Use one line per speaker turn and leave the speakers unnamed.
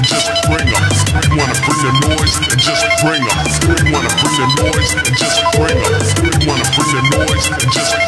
and just bring them. We wanna bring the noise and just bring them. We wanna bring the noise and just bring them. We wanna bring the noise and just